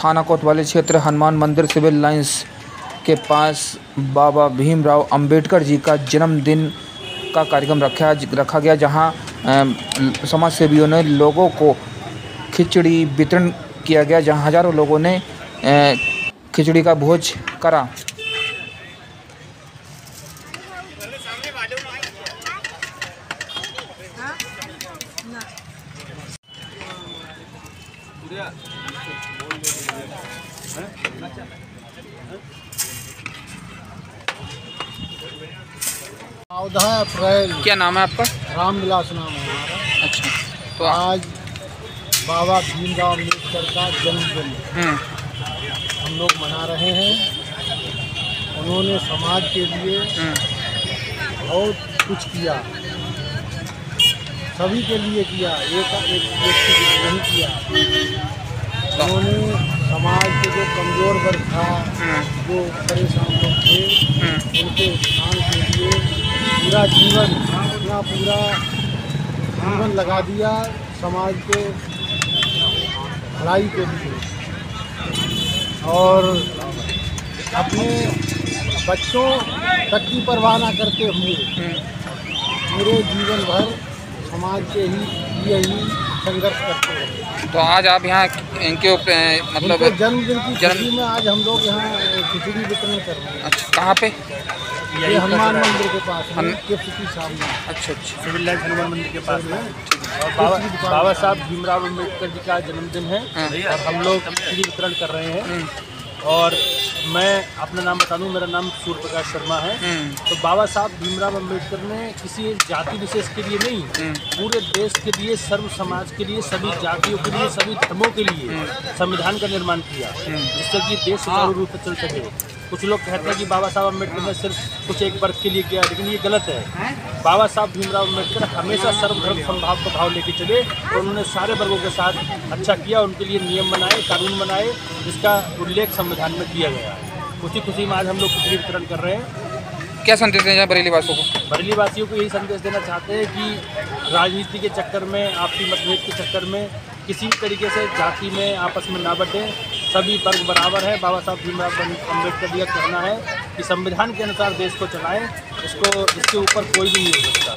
थाना कोतवाली क्षेत्र हनुमान मंदिर सिविल लाइंस के पास बाबा भीमराव अंबेडकर जी का जन्मदिन का कार्यक्रम रखा रखा गया, जहाँ समाज सेवियों ने लोगों को खिचड़ी वितरण किया गया, जहाँ हज़ारों लोगों ने खिचड़ी का भोज करा। चौदह अप्रैल। क्या नाम है आपका? रामविलास नाम है हमारा। अच्छा तो आज बाबा भीमराव अंबेडकर का जन्मदिन। हम्म, हम लोग मना रहे हैं। उन्होंने समाज के लिए हम्म, बहुत कुछ किया। सभी के लिए किया। एक एक व्यक्ति के लिए नहीं किया। जो कमज़ोर वर्ग था हम्म, जो परेशान लोग थे हम्म, उनके उत्थान के लिए पूरा जीवन अपना पूरा जीवन लगा दिया समाज के भलाई के लिए। और अपने बच्चों तक की परवाह ना करते हुए पूरे जीवन भर समाज के ही लिए ही संघर्ष करते हैं। तो आज आप यहाँ इनके मतलब जन्मदिन की जन्म- में आज हम लोग यहाँ खिचड़ी वितरण कर रहे हैं। अच्छा कहाँ पे? ये हनुमान मंदिर के पास हम- के सामने। अच्छा अच्छा। सिविल लाइन हनुमान मंदिर के पास में। और बाबा- बाबा बाबा साहब भीमराव अंबेडकर जी का जन्मदिन है। हाँ। और हम लोग खिचड़ी वितरण कर रहे हैं। हम्म, और मैं अपना नाम बता दूँ मेरा नाम सूर्य प्रकाश शर्मा है। हम्म, तो बाबा साहब भीमराव अंबेडकर ने किसी एक जाति विशेष के लिए नहीं हम्म। पूरे देश के लिए सर्व समाज के लिए सभी जातियों के लिए सभी धर्मों के लिए संविधान का निर्माण किया जिससे कि देश सुचारू रूप से चल सके। कुछ लोग कहते हैं कि बाबा साहब अंबेडकर ने सिर्फ़ कुछ एक वर्ग के लिए किया लेकिन ये गलत है। बाबा साहब भीमराव अंबेडकर हमेशा सर्वधर्म संभाव का भाव लेके चले और उन्होंने सारे वर्गों के साथ अच्छा किया उनके लिए नियम बनाए कानून बनाए जिसका उल्लेख संविधान में किया गया है। खुशी खुशी में आज हम लोग खिचड़ी वितरण कर रहे हैं। क्या संदेश देना बरेली वासियों को? बरेली वासियों को यही संदेश देना चाहते हैं कि राजनीति के चक्कर में आपसी मतभेद के चक्कर में किसी भी तरीके से जाति में आपस में ना बटें। सभी वर्ग बराबर है। बाबा साहब भीमराव अंबेडकर जी का कहना है कि संविधान के अनुसार देश को चलाएँ, इसको, इसके ऊपर कोई भी नहीं हो सकता।